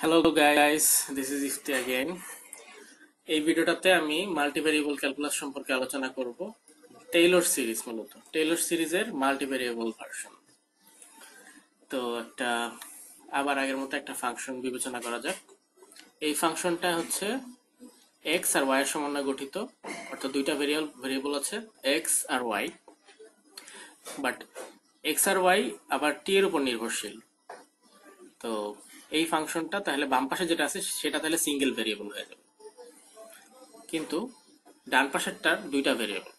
Hello guys this is Ifti again এই ভিডিওটাতে আমি মাল্টিভেরিয়েবল ক্যালকুলাস সম্পর্কে আলোচনা করব। টেইলর সিরিজ মূলত। টেইলর সিরিজের মাল্টিভেরিয়েবল ভার্সন তো একটা, আবার আগের মতো একটা ফাংশন বিবেচনা করা যাক। এই ফাংশনটা হচ্ছে x আর ওয়াই এর সমন্বয়ে গঠিত। অর্থাৎ দুইটা ভেরিয়েবল ভেরিয়েবল আছে, x আর ওয়াই বাট এক্স আর ওয়াই আবার টি এর উপর নির্ভরশীল। তো এই ফাংশনটা তাহলে বাম পাশে যেটা আছে, সেটা তাহলে সিঙ্গেল ভেরিয়েবল হয়ে যাবে। কিন্তু ডান পাশেরটার দুইটা ভেরিয়েবল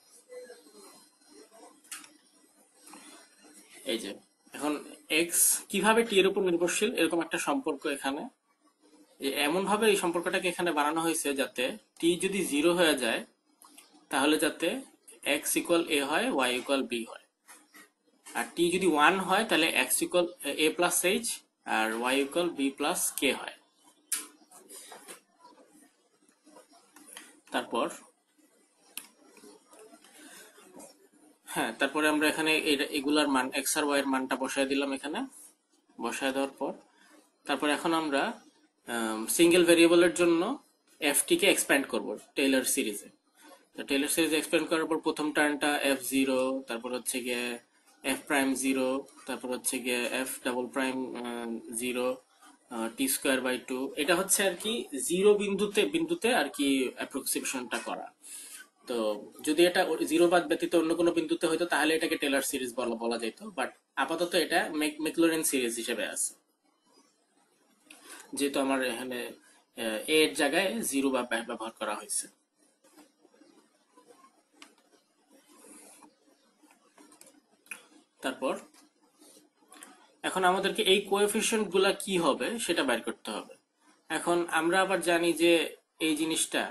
এই যে, এখন এক্স কীভাবে টি এর উপর নির্ভরশীল, এরকম একটা সম্পর্ক এখানে। এমন ভাবে এই সম্পর্কটাকে এখানে বানানো হয়েছে যাতে টি যদি জিরো হয়ে যায়, তাহলে যাতে এক্স ইকুয়াল এ হয় ওয়াই ইকুয়াল বি হয়। আর টি যদি ওয়ান হয়, তাহলে x equal a plus h R y equal b plus k হয়। তারপর হ্যাঁ তারপরে আমরা এখানে এগুলার মান এক্স আর ওয়াই এর মানটা বসায় দিলাম এখানে। বসায় দেওয়ার পর, তারপর এখন আমরা সিঙ্গেল ভেরিয়েবলের জন্য এফ টি কে এক্সপ্যান্ড করব টেইলর সিরিজে টেইলর সিরিজে এক্সপ্যান্ড করার পর প্রথম টার্নটা এফ জিরো তারপর হচ্ছে গিয়ে এফ প্রাইম জিরো তারপর হচ্ছে গিয়ে f double prime zero t square by two এটা হচ্ছে আর কি জিরো বিন্দুতে বিন্দুতে আর কি অ্যাপ্রক্সিমেশনটা করা। তো যদি এটা জিরো বাদ ব্যতীত অন্য কোনো বিন্দুতে হইতো, তাহলে এটাকে টেলার সিরিজ বলা বলা যেত। বাট আপাতত এটা মেকলোরেন সিরিজ হিসেবে আছে। যেহেতু আমার এখানে এর জায়গায় জিরো বা ব্যবহার করা হয়েছে। তারপর, এখন আমাদেরকে এই কোএফিসিয়েন্টগুলা কি হবে সেটা বের করতে হবে। এখন আমরা আবার জানি যে এই জিনিসটা,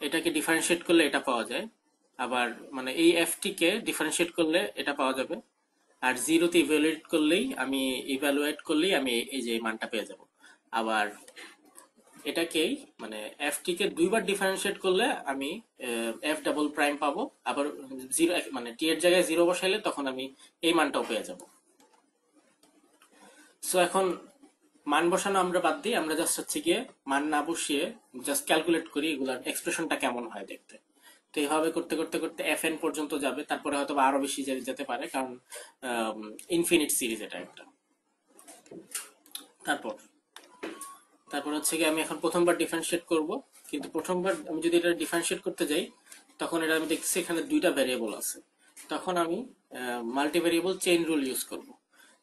এটাকে ডিফারেন্সিয়েট করলে এটা পাওয়া যায়। আবার মানে এই এফটি কে ডিফারেন্সিয়েট করলে এটা পাওয়া যাবে। আর জিরোতে ইভ্যালুয়েট করলেই আমি ইভ্যালুয়েট করলেই আমি এই যে মানটা পেয়ে যাব। আবার এটাকেই মানে এফ টি কে দুইবার ডিফারেন্সিয়েট করলে আমি এফ ডাবল প্রাইম পাবো। আবার জিরো মানে টি এর জায়গায় জিরো বসাইলে তখন আমি এই মানটাও পেয়ে যাব। সো এখন মান বসানো আমরা বাদ দিই। আমরা জাস্ট হচ্ছে গিয়ে মান না বসিয়ে জাস্ট ক্যালকুলেট করি এগুলার এক্সপ্রেশনটা কেমন হয় দেখতে। তো এইভাবে করতে করতে করতে এফ এন পর্যন্ত যাবে। তারপরে হয়তো আরও বেশি যেতে পারে, কারণ ইনফিনিট সিরিজ এটা একটা। তারপর তারপর হচ্ছে কি আমি এখন প্রথমবার ডিফারেন্সিয়েট করব। কিন্তু প্রথমবার আমি যদি এটা ডিফারেন্সিয়েট করতে যাই, তখন এটা আমি দেখছি এখানে দুইটা ভ্যারিয়েবল আছে। তখন আমি multi variable chain rule use করব।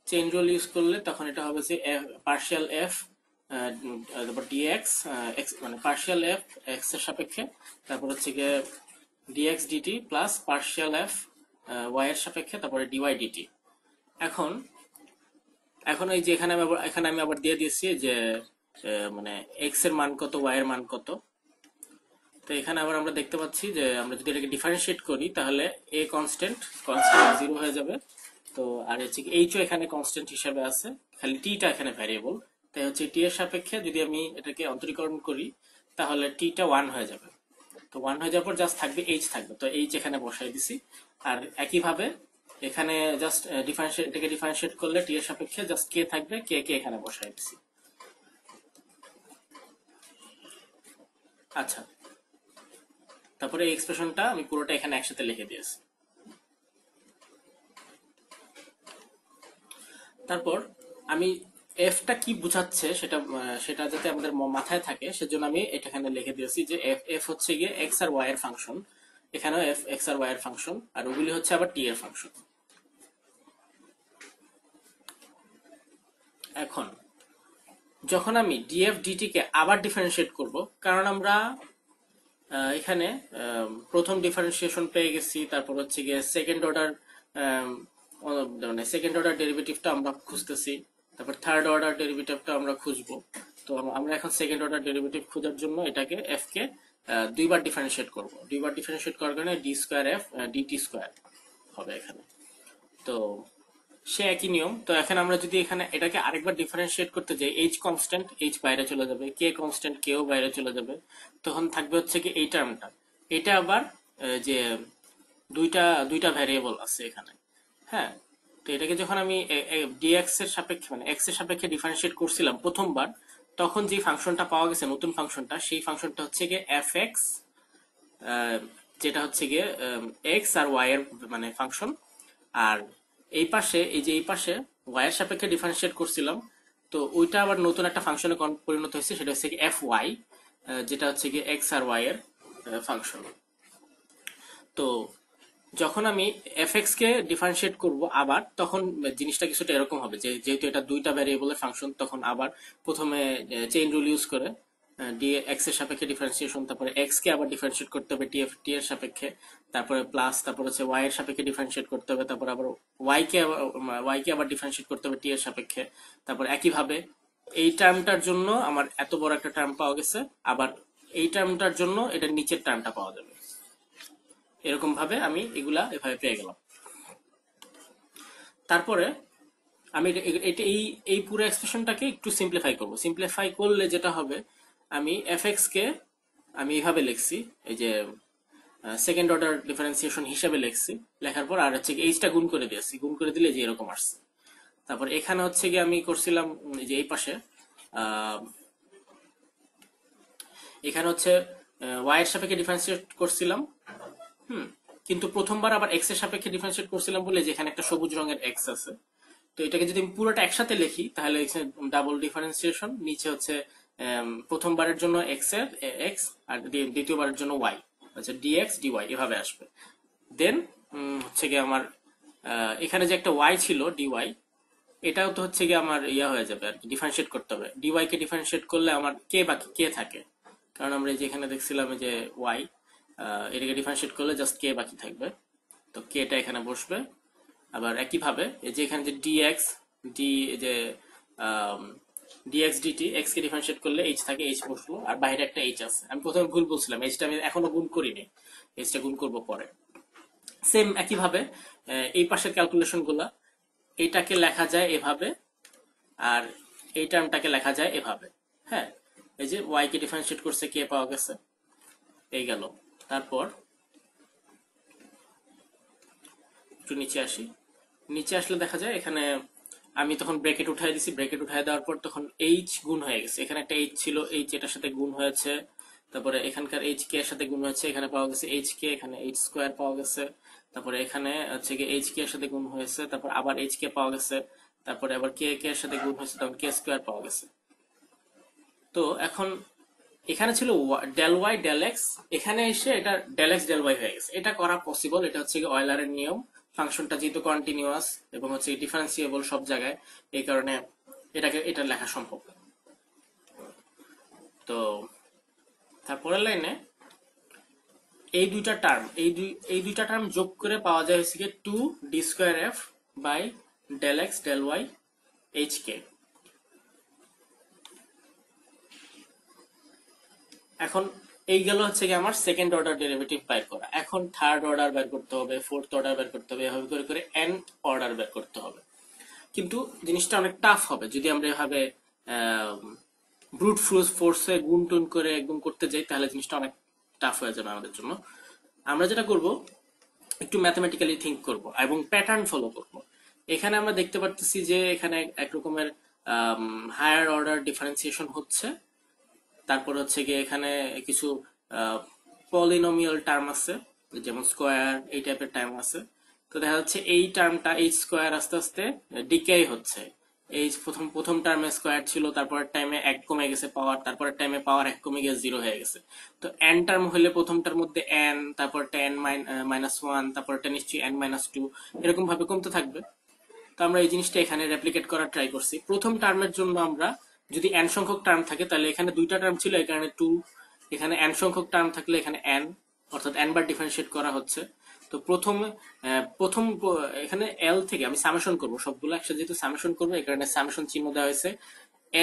চেইন রুল ইউজ করলে তখন এটা হবে যে পার্শিয়াল এফ তারপর ডিএক্স এক্স মানে পার্শিয়াল এফ এক্সের সাপেক্ষে। তারপর হচ্ছে গিয়ে d x d t plus partial f y এর সাপেক্ষে, তারপরে ডিওয়াই ডিটি এখন এখন এই যে এখানে আমি এখানে আমি আবার দিয়ে দিয়েছি যে মানে এক্সের মান কত ওয়াই এর মান কত। তো এখানে আবার আমরা দেখতে পাচ্ছি যে, আমরা যদি এটাকে ডিফারেন্সিয়েট করি, তাহলে এ কনস্ট্যান্ট কনস্ট্যান্ট জিরো হয়ে যাবে। তো, আর হচ্ছে এইচও এখানে কনস্ট্যান্ট হিসাবে আছে, খালি টিটা এখানে ভ্যারিয়েবল তাই হচ্ছে টি এর সাপেক্ষে যদি আমি এটাকে অন্তরীকরণ করি, তাহলে টিটা ওয়ান হয়ে যাবে। তো ওয়ান হয়ে যাওয়ার পর জাস্ট থাকবে এইচ থাকবে। তো এইচ এখানে বসাই দিছি। আর একইভাবে এখানে জাস্ট ডিফারেন্সিয়েট এটাকে ডিফারেন্সিয়েট করলে টি এর সাপেক্ষে জাস্ট কে থাকবে কে কে এখানে বসাই দিছি। আচ্ছা। তারপরে এই এক্সপ্রেশনটা আমি পুরোটা এখানে একসাথে লিখে দিয়েছি। তারপর আমি এফটা কি বুঝাচ্ছে সেটা সেটা যাতে আমাদের মাথায় থাকে, সেজন্য আমি এটা এখানে লিখে দিয়েছি যে এফ এফ হচ্ছে গিয়ে এক্স আর ওয়াই এর ফাংশন এখানেও এফ এক্স আর ওয়াই এর ফাংশন আর ওগুলি হচ্ছে আবার টি এর ফাংশন এখন যখন আমি ডিএফ ডিটি কে আবার ডিফারেন্সিয়েট করব, কারণ আমরা এখানে প্রথম ডিফারেন্সিয়েশন পেয়ে গেছি, তারপর হচ্ছে গিয়ে সেকেন্ড অর্ডার মানে সেকেন্ড অর্ডার ডেরিভেটিভটা আমরা খুঁজতেছি, তারপর থার্ড অর্ডার ডেরিভেটিভটা আমরা খুঁজবো। তো আমরা এখন সেকেন্ড অর্ডার ডেরিভেটিভ খোঁজার জন্য এটাকে এফ কে দুইবার ডিফারেন্সিয়েট করব। দুইবার ডিফারেন্সিয়েট করার কারণে d square f d t square হবে এখানে। তো সে একই নিয়ম। তো এখন আমরা যদি এখানে এটাকে আরেকবার ডিফারেন্সিয়েট করতে যাই এইচ কনস্ট্যান্ট এইচ বাইরে চলে যাবে কে কনস্ট্যান্ট কেও বাইরে চলে যাবে, তখন থাকবে হচ্ছে কি এই টার্মটা এটা আবার যে দুইটা দুইটা ভ্যারিয়েবল আছে এখানে হ্যাঁ? তো এটাকে যখন আমি ডিএক্স এর সাপেক্ষে মানে এক্সের সাপেক্ষে ডিফারেন্সিয়েট করছিলাম প্রথমবার, তখন যে ফাংশনটা পাওয়া গেছে, নতুন ফাংশনটা, সেই ফাংশনটা হচ্ছে গিয়ে এফ এক্স যেটা হচ্ছে গিয়ে এক্স আর ওয়াই এর মানে ফাংশন, আর এই পাশে, এই যে এই পাশে ওয়াই এর সাপেক্ষে ডিফারেন্সিয়েট করছিলাম, তো ওইটা আবার নতুন একটা ফাংশনে পরিণত হয়েছে, সেটা হচ্ছে এফ ওয়াই যেটা হচ্ছে গিয়ে এক্স আর ওয়াই এর ফাংশন তো যখন আমি এফ এক্স কে ডিফারেন্সিয়েট করব আবার, তখন জিনিসটা কিছুটা এরকম হবে যে, যেহেতু এটা দুইটা ভ্যারিয়েবলের ফাংশন তখন আবার প্রথমে চেইন রুল ইউজ করে ডি এক্সের সাপেক্ষে ডিফারেন্সিয়েশন তারপরে এক্স কে আবার ডিফারেন্সিয়েট করতে হবে টিএফ টি এর সাপেক্ষে। তারপরে প্লাস তারপর হচ্ছে ওয়াই এর সাপেক্ষে ডিফারেন্সিয়েট করতে হবে, তারপর আবার ওয়াই কে ওয়াই কে আবার ডিফারেন্সিয়েট করতে হবে টি এর সাপেক্ষে। তারপর একইভাবে এই টার্মটার জন্য আমার এত বড় একটা টার্ম পাওয়া গেছে, আবার এই টার্মটার জন্য এটার নিচের টার্মটা পাওয়া যাবে। এরকম ভাবে আমি এগুলা এভাবে পেয়ে গেলাম। তারপরে আমি এটা এই এই পুরো এক্সপ্রেশনটাকে একটু সিম্পলিফাই করব। সিম্পলিফাই করলে যেটা হবে আমি এফ এক্স কে আমি এইভাবে লিখছি, এই যে সেকেন্ড অর্ডার ডিফারেন্সিয়েশন হিসাবে লিখছি, লেখার পর আর হচ্ছে এইচটা গুণ করে দিয়েছি, গুণ করে দিলে যে এরকম আসছে। তারপর এখানে হচ্ছে গিয়ে আমি করছিলাম যে এই পাশে এখানে হচ্ছে ওয়াই এর সাপেক্ষে ডিফারেন্সিয়েট করছিলাম, হুম, কিন্তু প্রথমবার আবার এক্সের সাপেক্ষে ডিফারেন্সিয়েট করছিলাম বলে যে এখানে একটা সবুজ রঙের এক্স আছে। তো এটাকে যদি আমি পুরোটা একসাথে লিখি, তাহলে এখানে ডাবল ডিফারেন্সিয়েশন নিচে হচ্ছে প্রথমবারের জন্য এক্সের এক্স আর দ্বিতীয়বারের জন্য ওয়াই আচ্ছা ডিএক্স ডিওয়াই এভাবে আসবে। দেন হচ্ছে গিয়ে আমার এখানে যে একটা ওয়াই ছিল ডিওয়াই এটাও তো হচ্ছে গিয়ে আমার ইয়া হয়ে যাবে আর কি ডিফারেন্সিয়েট করতে হবে। ডিওয়াই কে ডিফারেন্সিয়েট করলে আমার কে বাকি কে থাকে। কারণ আমরা যে এখানে দেখছিলাম যে ওয়াই এটাকে ডিফারেন্সিয়েট করলে জাস্ট কে বাকি থাকবে। তো কেটা এখানে বসবে। আবার একইভাবে, এই যে এখানে যে ডিএক্স ডি যে d x d t x কে ডিফারেন্সিয়েট করলে এইচ থাকে এইচ বসল, আর বাইরে একটা এইচ আছে। আমি প্রথমে ভুল বলছিলাম এইচটা আমি এখনও গুণ করিনি। এইচটা গুণ করব পরে। সেম একইভাবে এই পাশের ক্যালকুলেশনগুলা এইটাকে লেখা যায় এভাবে, আর এই টার্মটাকে লেখা যায় এভাবে। হ্যাঁ এই যে ওয়াই কে ডিফারেন্সিয়েট করছে কে পাওয়া গেছে, এই গেল। তারপর একটু নিচে আসি। নিচে আসলে দেখা যায় এখানে আমি তখন ব্রেকেট উঠাই দিছি ব্রেকেট উঠাই দেওয়ার পর তখন এইচ গুণ হয়ে গেছে। এখানে একটা এইচ ছিল এইচ এটার সাথে গুণ হয়েছে। তারপরে এখানকার এইচ কে এর সাথে গুণ হয়েছে, এখানে পাওয়া গেছে এইচ কে এখানে এইচ স্কোয়ার পাওয়া গেছে। তারপরে এখানে হচ্ছে কি এইচ কে এর সাথে গুণ হয়েছে, তারপর আবার এইচ কে পাওয়া গেছে, তারপরে আবার কে কে এর সাথে গুণ হয়েছে, তখন কে স্কোয়ার পাওয়া গেছে। তো এখন এখানে ছিল ডেল ওয়াই ডেল এক্স এখানে এসে এটা ডেল এক্স ডেল ওয়াই হয়ে গেছে। এটা করা পসিবল এটা হচ্ছে কি অয়েলারের নিয়ম। ফাংশনটা যেহেতু কন্টিনিউয়াস এবং হচ্ছে ডিফারেন্সিয়েবল সব জায়গায়, এই কারণে এটাকে, এটা লেখা সম্ভব। তো তারপরের লাইনে এই দুইটা টার্ম এই দুই, এই দুইটা টার্ম যোগ করে পাওয়া যায় হচ্ছে two d square f by del x del y h কে এখন এই গেল হচ্ছে কি আমার সেকেন্ড অর্ডার ডেরিভেটিভ বের করা। এখন থার্ড অর্ডার বের করতে হবে ফোর্থ অর্ডার বের করতে হবে, এভাবে করে করে এন অর্ডার বের করতে হবে। কিন্তু জিনিসটা অনেক টাফ হবে। যদি আমরা এভাবে ব্রুট ফোর্স ফোর্সে গুণ টুন করে একদম করতে যাই, তাহলে জিনিসটা অনেক টাফ হয়ে যাবে আমাদের জন্য। আমরা যেটা করব, একটু ম্যাথমেটিক্যালি থিঙ্ক করব এবং প্যাটার্ন ফলো করব। এখানে আমরা দেখতে পারতেছি যে এখানে এক রকমের হায়ার অর্ডার ডিফারেন্সিয়েশন হচ্ছে। তারপর হচ্ছে গিয়ে এখানে কিছু পলিনোমিয়াল টার্ম আছে, যেমন স্কোয়ার এই টাইপের টার্ম আছে। তো দেখা যাচ্ছে এই টার্মটা এইচ স্কোয়ার আস্তে আস্তে ডিকে হচ্ছে। এই প্রথম প্রথম টার্মে স্কোয়ার ছিল, তারপরের টাইমে এক কমে গেছে পাওয়ার তারপরের টাইমে পাওয়ার এক কমে গিয়ে জিরো হয়ে গেছে। তো এন টার্ম হলে প্রথমটার মধ্যে এন তারপর টেন মাইনাস ওয়ান তারপরটা নিশ্চয়ই এন মাইনাস টু এরকম ভাবে কমতে থাকবে। তো আমরা এই জিনিসটা এখানে রেপ্লিকেট করার ট্রাই করছি। প্রথম টার্মের জন্য আমরা যদি এন সংখ্যক টার্ম থাকে, তাহলে এখানে দুইটা টার্ম ছিল, এই কারণে টু এখানে এন সংখ্যক টার্ম থাকলে এখানে এন অর্থাৎ এন বার ডিফারেন্সিয়েট করা হচ্ছে। তো প্রথম প্রথম, এখানে এল থেকে আমি সামেশন করব, সবগুলো একসাথে যেহেতু সামেশন করব, এই কারণে সামেশন চিহ্ন দেওয়া হয়েছে।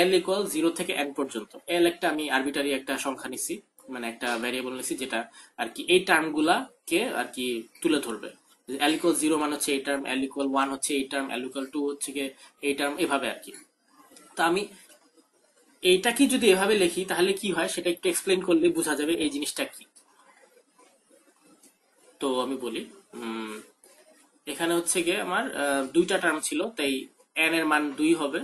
এল ইকুয়াল জিরো থেকে এন পর্যন্ত। এল একটা আমি আরবিটারি একটা সংখ্যা নিছি মানে একটা ভ্যারিয়েবল নিছি, যেটা আর কি এই টার্মগুলা কে আর কি তুলে ধরবে। এল ইকুয়াল জিরো মানে হচ্ছে এই টার্ম এল ইকুয়াল ওয়ান হচ্ছে এই টার্ম এল ইকুয়াল টু হচ্ছে এই টার্ম এভাবে আর কি। তো আমি এইটাকে যদি এভাবে লিখি, তাহলে কি হয়? সেটা একটু এক্সপ্লেন করলে বোঝা যাবে এই জিনিসটা কি। তো আমি বলি এখানে হচ্ছে গিয়ে আমার দুইটা টার্ম ছিল, তাই এন এর মান দুই হবে।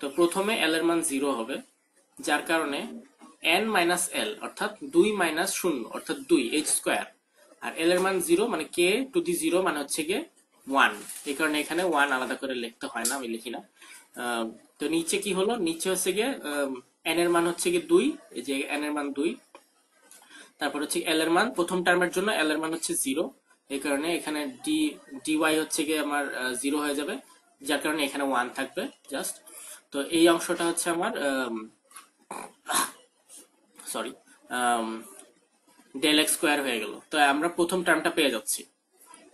তো প্রথমে এল এর মান জিরো হবে, যার কারণে এন মাইনাস এল অর্থাৎ দুই মাইনাস শূন্য, অর্থাৎ দুই এইচ স্কোয়ার আর এল এর মান জিরো মানে কে টু দি জিরো মানে হচ্ছে গিয়ে ওয়ান এই কারণে এখানে ওয়ান আলাদা করে লিখতে হয় না, আমি লিখি না। তো নিচে কি হলো? নিচে হচ্ছে গিয়ে এন এর মান হচ্ছে গিয়ে দুই, এই যে এন এর মান দুই। তারপর হচ্ছে এল এর মান, প্রথম টার্মের জন্য এল এর মান হচ্ছে জিরো এই কারণে এখানে ডি ডিওয়াই হচ্ছে গিয়ে আমার জিরো হয়ে যাবে। যার কারণে এখানে ওয়ান থাকবে জাস্ট তো এই অংশটা হচ্ছে আমার সরি ডেল এক্স স্কোয়ার হয়ে গেল। তো আমরা প্রথম টার্মটা পেয়ে যাচ্ছি।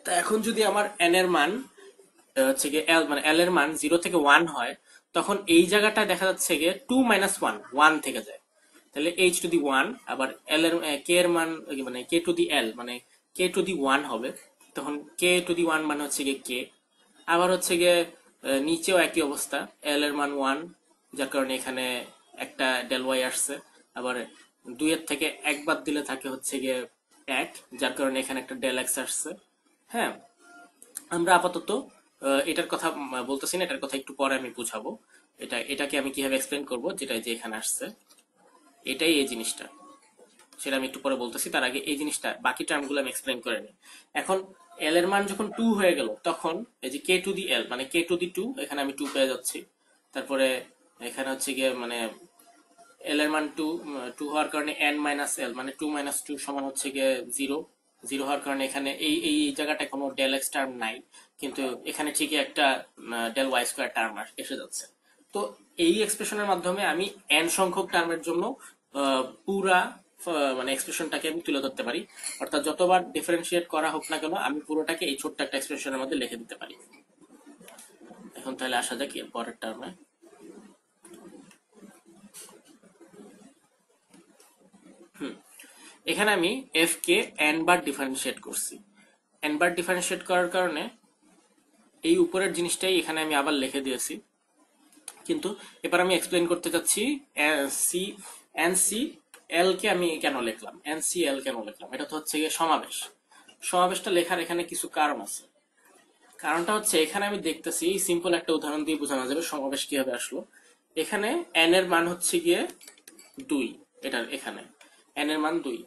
তো এখন যদি আমার এন এর মান হচ্ছে গিয়ে এল মানে এল এর মান জিরো থেকে ওয়ান হয়, তখন এই জায়গাটা দেখা যাচ্ছে গিয়ে টু মাইনাস ওয়ান ওয়ান থেকে যায়। তাহলে এইচ টু দি ওয়ান আবার এল এর কে এর মান মানে কে টু দি এল মানে কে টু দি ওয়ান হবে, তখন কে টু দি ওয়ান মানে হচ্ছে গিয়ে কে আবার হচ্ছে গিয়ে নিচেও একই অবস্থা এল এর মান ওয়ান যার কারণে এখানে একটা ডেল ওয়াই আসছে। আবার দুইয়ের থেকে এক বাদ দিলে থাকে হচ্ছে গিয়ে এক, যার কারণে এখানে একটা ডেল এক্স আসছে। হ্যাঁ আমরা আপাতত এটার কথা বলতেছি না, এটার কথা একটু পরে আমি বুঝাবো। এটা, এটাকে আমি কীভাবে এক্সপ্লেন করব যেটা যে এখানে আসছে। এটাই এই জিনিসটা। সেটা আমি একটু পরে বলতেছি, তার আগে এই জিনিসটা, বাকি টার্মগুলো আমি এক্সপ্লেন করে নিই। এখন এল এর মান যখন টু হয়ে গেল, তখন এই যে কে টু দি এল মানে কে টু দি টু এখানে আমি টু পেয়ে যাচ্ছি। তারপরে এখানে হচ্ছে গিয়ে মানে এল এর মান টু টু হওয়ার কারণে এন মাইনাস এল মানে টু মাইনাস টু সমান হচ্ছে গিয়ে জিরো জিরো হওয়ার কারণে এখানে এই এই জায়গাটায় কোনো ডেল এক্স টার্ম নাই, কিন্তু এখানে ঠিকই একটা ডেল ওয়াই স্কোয়ার টার্ম এসে যাচ্ছে। তো এই এক্সপ্রেশনের মাধ্যমে আমি এন সংখ্যক টার্মের জন্য পুরা মানে এক্সপ্রেশনটাকে আমি তুলে ধরতে পারি। অর্থাৎ যতবার ডিফারেন্সিয়েট করা হোক না কেন, আমি পুরোটাকে এই ছোট্ট একটা এক্সপ্রেশনের মধ্যে লিখে দিতে পারি। এখন তাহলে আসা যাক পরের টার্মে এখানে আমি এফ কে এন বার ডিফারেন্সিয়েট করছি। এন বার ডিফারেন্সিয়েট করার কারণে এই উপরের জিনিসটাই এখানে আমি আবার লিখে দিয়েছি। কিন্তু এবার আমি এক্সপ্লেন করতে চাচ্ছি সি, এন সি এল কে আমি কেন লিখলাম? এন সি এল কেন লিখলাম? এটা তো হচ্ছে গিয়ে সমাবেশ। সমাবেশটা লেখার এখানে কিছু কারণ আছে। কারণটা হচ্ছে এখানে আমি দেখতেছি সিম্পল একটা উদাহরণ দিয়ে বোঝানো যাবে সমাবেশ কীভাবে আসলো। এখানে এন এর মান হচ্ছে গিয়ে দুই এটার এখানে। এন এর মান দুই।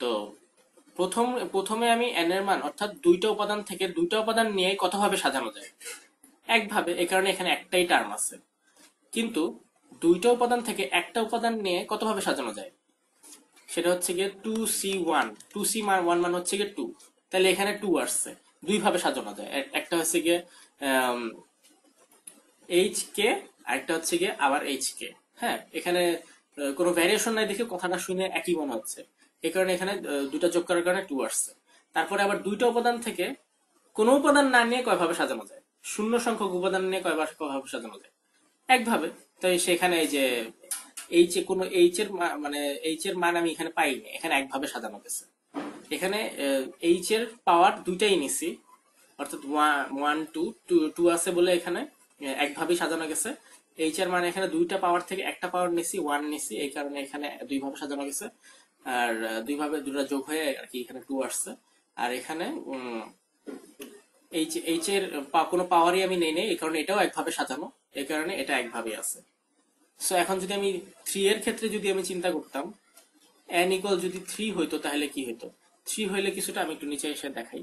তো প্রথম, প্রথমে আমি এন এর মান, অর্থাৎ দুইটা উপাদান থেকে দুইটা উপাদান নিয়ে কতভাবে সাজানো যায়? একভাবে এই কারণে এখানে একটাই টার্ম আছে। কিন্তু দুইটা উপাদান থেকে একটা উপাদান নিয়ে কতভাবে সাজানো যায়? সেটা হচ্ছে গিয়ে two C one two C মান ওয়ান মান হচ্ছে গিয়ে টু তাহলে এখানে টু আসছে দুই ভাবে সাজানো যায়। একটা হচ্ছে গিয়ে এইচ কে আরেকটা হচ্ছে গিয়ে আবার এইচ কে হ্যাঁ এখানে কোনো ভ্যারিয়েশন নাই দেখে কথাটা শুনে একই মনে হচ্ছে। এই কারণে এখানে দুটা যোগ করার কারণে টু আসছে। তারপরে আবার দুইটা উপাদান থেকে কোনো উপাদান না নিয়ে কয়ভাবে সাজানো যায়? শূন্য সংখ্যক উপাদান নিয়ে কয়বার কয়ভাবে সাজানো যায়? একভাবে। তাই সেখানে এই যে এইচ এ কোনো এইচ এর মানে এইচ এর মান আমি এখানে পাইনি। এখানে একভাবে সাজানো গেছে। এখানে এইচ এর পাওয়ার দুইটাই নিছি। অর্থাৎ ওয়ান টু টু টু আছে বলে এখানে একভাবেই সাজানো গেছে। এইচ এর মানে এখানে দুইটা পাওয়ার থেকে একটা পাওয়ার নিছি ওয়ান নিছি। এই কারণে এখানে দুইভাবে সাজানো গেছে। আর আহ, দুই ভাবে দুটা যোগ হয়ে আর কি এখানে টু আসছে। আর এখানে এইচ এইচ এর কোনো পাওয়ারই আমি নেই নেই এই কারণে এটাও একভাবে সাজানো। এই কারণে এটা একভাবেই আছে। সো এখন যদি আমি থ্রি এর ক্ষেত্রে যদি আমি চিন্তা করতাম এন ইকুয়াল যদি থ্রি হইতো তাহলে কি হইতো? থ্রি হইলে কিছুটা আমি একটু নিচে এসে দেখাই।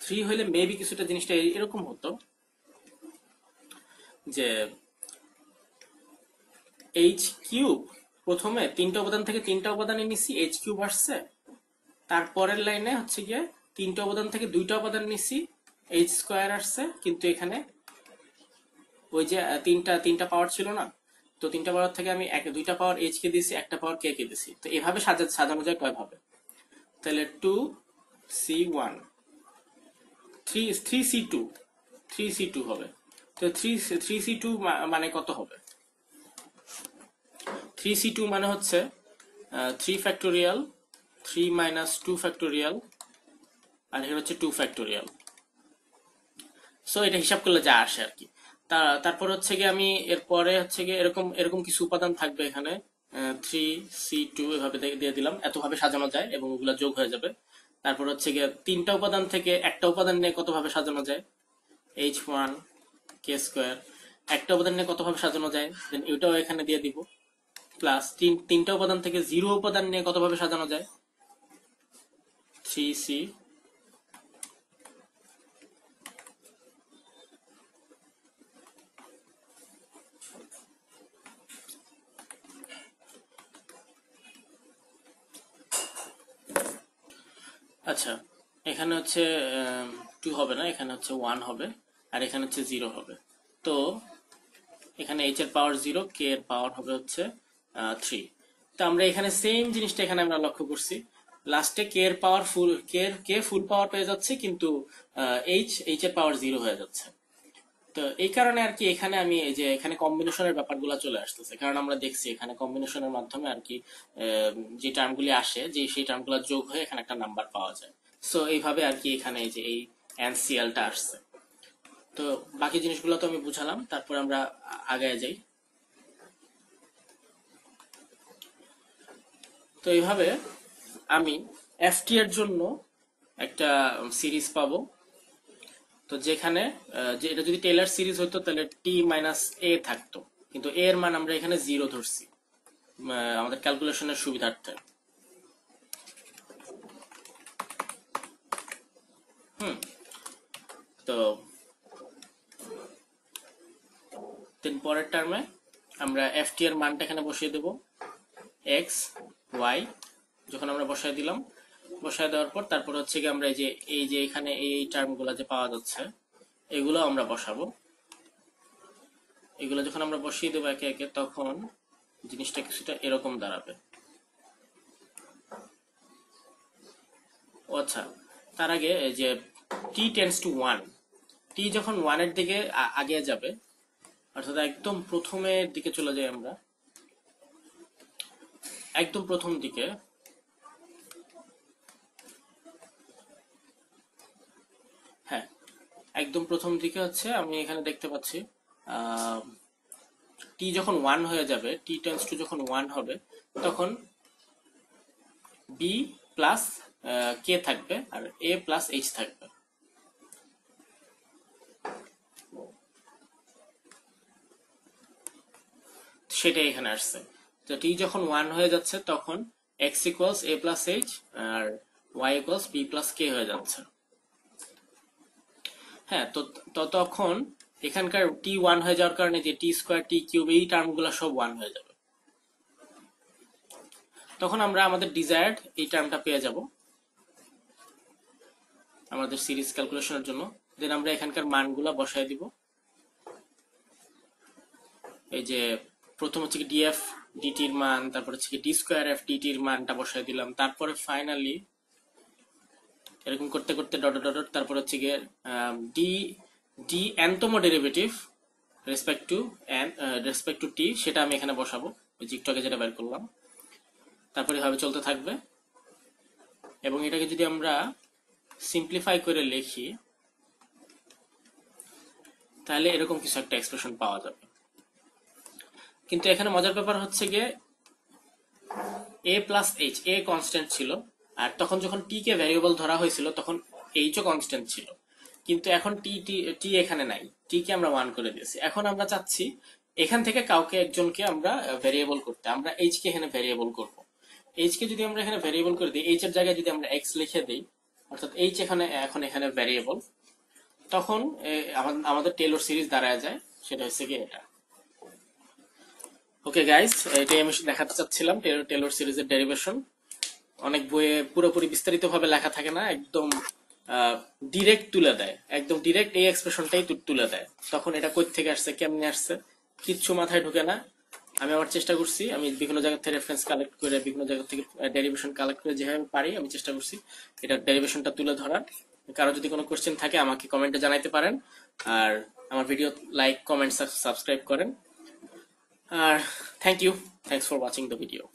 থ্রি হইলে মেবি কিছুটা জিনিসটা এরকম হতো যে এইচ কিউব প্রথমে তিনটা উপাদান থেকে তিনটা উপাদানে নিচ্ছি এইচ কিউব আসছে তারপরের লাইনে হচ্ছে গিয়ে তিনটা উপাদান থেকে দুইটা উপাদান নিচ্ছি এইচ স্কোয়ার আসছে, কিন্তু এখানে ওই যে তিনটা তিনটা পাওয়ার ছিল না। তো তিনটা পাওয়ার থেকে আমি এক, দুইটা পাওয়ার এইচ কে দিয়েছি একটা পাওয়ার কে কে দিয়েছি তো এভাবে সাজা, সাজানো যায় কয় ভাবে? তাহলে two C one three three C two three C two হবে। তো থ্রি থ্রি সি টু মানে কত হবে? থ্রি সি টু মানে হচ্ছে three factorial three minus two factorial আর এটা হচ্ছে টু ফ্যাক্টোরিয়াল সো এটা হিসাব করলে যা আসে আর কি। তারপর হচ্ছে গিয়ে আমি এরপরে হচ্ছে গিয়ে এরকম এরকম কিছু উপাদান থাকবে এখানে থ্রি সি টু এভাবে দিয়ে দিলাম। এতভাবে সাজানো যায় এবং ওগুলো যোগ হয়ে যাবে। তারপর হচ্ছে গিয়ে তিনটা উপাদান থেকে একটা উপাদান নিয়ে কতভাবে সাজানো যায়? এইচ ওয়ান কে স্কোয়ার একটা উপাদান নিয়ে কতভাবে সাজানো যায়? দেন এটাও এখানে দিয়ে দিব। প্লাস তিন তিনটা উপাদান থেকে জিরো উপাদান নিয়ে কতভাবে সাজানো যায়? থ্রি সি আচ্ছা এখানে হচ্ছে টু হবে না, এখানে হচ্ছে ওয়ান হবে, আর এখানে হচ্ছে জিরো হবে। তো, এখানে এইচ এর পাওয়ার জিরো কে এর পাওয়ার হবে হচ্ছে থ্রি তো আমরা এখানে সেম জিনিসটা এখানে আমরা লক্ষ্য করছি। লাস্টে কে এর পাওয়ার ফুল কে এর কে ফুল পাওয়ার পেয়ে যাচ্ছে, কিন্তু এইচ এইচ এর পাওয়ার জিরো হয়ে যাচ্ছে। তো এই কারণে আর কি এখানে আমি এই যে এখানে কম্বিনেশনের ব্যাপারগুলো চলে আসতেছে। কারণ আমরা দেখছি এখানে কম্বিনেশনের মাধ্যমে আর কি যে টার্মগুলি আসে, যে সেই টার্মগুলো যোগ হয়ে এখানে একটা নাম্বার পাওয়া যায়। সো এইভাবে আর কি এখানে এই যে এই এনসিএলটা আসছে। তো বাকি জিনিসগুলো তো আমি বুঝালাম, তারপর আমরা আগায় যাই। তো এইভাবে আমি এফটি এর জন্য একটা সিরিজ পাবো। তো যেখানে যে, এটা যদি টেলার সিরিজ হতো তাহলে টি মাইনাস এ থাকতো। কিন্তু এ এর মান আমরা এখানে জিরো ধরছি আমাদের ক্যালকুলেশনের সুবিধার্থে। হুম, তো পরের টার্মে আমরা এফ টি এর মানটা এখানে বসিয়ে দেব। এক্স ওয়াই যখন আমরা বসায় দিলাম, বসায় দেওয়ার পর তারপর হচ্ছে কি আমরা এই যে এই যে এখানে এই টার্মগুলো যে পাওয়া যাচ্ছে, এগুলো আমরা বসাবো। এগুলো যখন আমরা বসিয়ে দেবো একে একে, তখন জিনিসটা কিছুটা এরকম দাঁড়াবে। আচ্ছা তার আগে যে t tends to one t যখন ওয়ানের দিকে আগে যাবে, অর্থাৎ একদম প্রথমের দিকে চলে যাই আমরা একদম প্রথম দিকে। হ্যাঁ একদম প্রথম দিকে হচ্ছে আমি এখানে দেখতে পাচ্ছি টি যখন ওয়ান হয়ে যাবে টি টেন্স টু যখন ওয়ান হবে, তখন বি প্লাস কে থাকবে আর এ প্লাস এইচ থাকবে। সেটাই এখানে আসছে। তো টি যখন ওয়ান হয়ে যাচ্ছে, তখন x equals a plus h R y equals b plus k হয়ে যাচ্ছে। হ্যাঁ তো তখন এখানকার টি ওয়ান হয়ে যাওয়ার কারণে যে টি স্কোয়ার টি কিউব এই টার্মগুলো সব ওয়ান হয়ে যাবে। তখন আমরা আমাদের ডিজায়ার্ড এই টার্মটা পেয়ে যাব আমাদের সিরিজ ক্যালকুলেশনের জন্য। দেন আমরা এখানকার মানগুলা বসায় দিব। এই যে প্রথম হচ্ছে কি ডিএফ ডিটির মান, তারপর হচ্ছে ডি স্কোয়ার এফ ডিটির মানটা বসায় দিলাম। তারপরে ফাইনালি এরকম করতে করতে ডট ডট ডট তারপর হচ্ছে গিয়ে ডি ডি এনতম derivative respect to n respect to t সেটা আমি এখানে বসাবো। ওই একটু যেটা বের করলাম। তারপরে এভাবে চলতে থাকবে। এবং এটাকে যদি আমরা সিম্পলিফাই করে লিখি, তাহলে এরকম কিছু একটা এক্সপ্রেশন পাওয়া যাবে। কিন্তু এখানে মজার ব্যাপার হচ্ছে গিয়ে a plus h a constant ছিল। আর তখন যখন টি কে ভ্যারিয়েবল ধরা হয়েছিল, তখন এইচও কনস্ট্যান্ট ছিল। কিন্তু এখন টি টি এখানে নাই। টি কে আমরা ওয়ান করে দিয়েছি। এখন আমরা চাচ্ছি এখান থেকে কাউকে একজনকে আমরা ভ্যারিয়েবল করতে। আমরা এইচ কে এখানে ভ্যারিয়েবল করব। এইচ কে যদি আমরা এখানে ভ্যারিয়েবল করে দিই এইচ এর জায়গায় যদি আমরা এক্স লিখে দিই, অর্থাৎ এইচ এখানে, এখন এখানে ভ্যারিয়েবল তখন আমাদের- আমাদের টেলর সিরিজ দাঁড়ায় যায়। সেটা হচ্ছে কি এটা। ওকে গাইস এটাই আমি দেখাতে চাচ্ছিলাম টেলর সিরিজের ডেরিভেশন অনেক বইয়ে পুরোপুরি বিস্তারিত ভাবে লেখা থাকে না, একদম ডিরেক্ট তুলে দেয়। একদম ডিরেক্ট এই এক্সপ্রেশনটাই তুলে দেয়। তখন এটা কই থেকে আসছে, কেমনে আসছে, কিচ্ছু মাথায় ঢুকে না। আমি আমার চেষ্টা করছি, আমি বিভিন্ন জায়গা থেকে রেফারেন্স কালেক্ট করে, বিভিন্ন জায়গা থেকে ডেরিভেশন কালেক্ট করে যেভাবে পারি, আমি চেষ্টা করছি এটা ডেরিভেশনটা তুলে ধরার। কারও যদি কোনো কোশ্চেন থাকে, আমাকে কমেন্টে জানাইতে পারেন। আর আমার ভিডিও লাইক কমেন্ট সাবস্ক্রাইব করেন। uh, thank you. Thanks for watching the video.